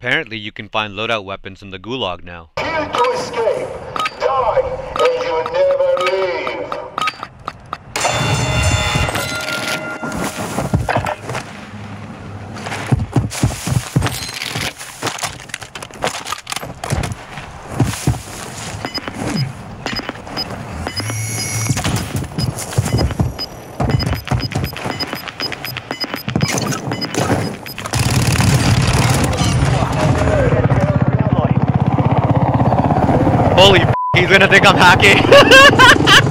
Apparently you can find loadout weapons in the Gulag now. Kill to escape. Holy he's gonna think I'm hacking.